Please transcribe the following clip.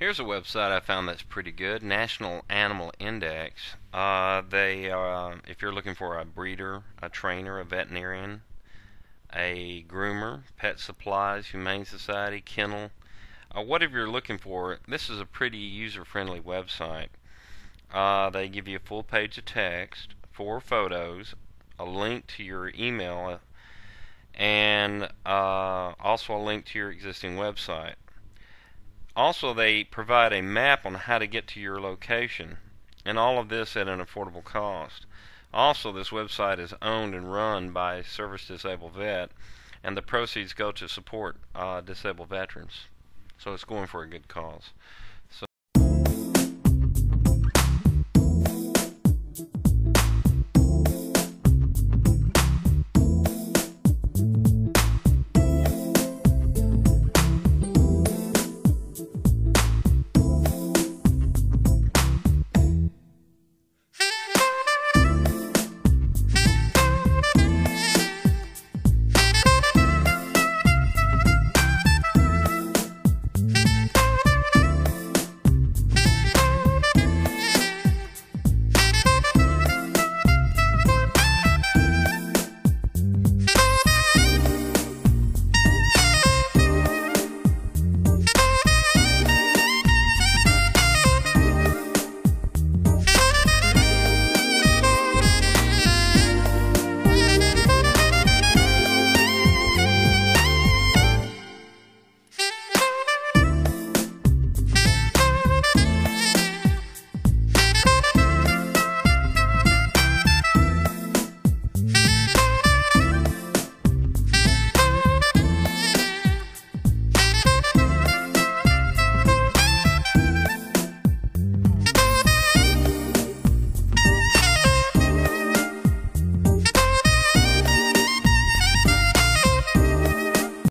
Here's a website I found that's pretty good National Animal Index. Uh, they, uh, if you're looking for a breeder, a trainer, a veterinarian, a groomer, pet supplies, humane society, kennel, uh, whatever you're looking for, this is a pretty user friendly website. Uh, they give you a full page of text, four photos, a link to your email, and uh, also a link to your existing website. Also, they provide a map on how to get to your location, and all of this at an affordable cost. Also, this website is owned and run by Service Disabled Vet, and the proceeds go to support uh, disabled veterans. So it's going for a good cause.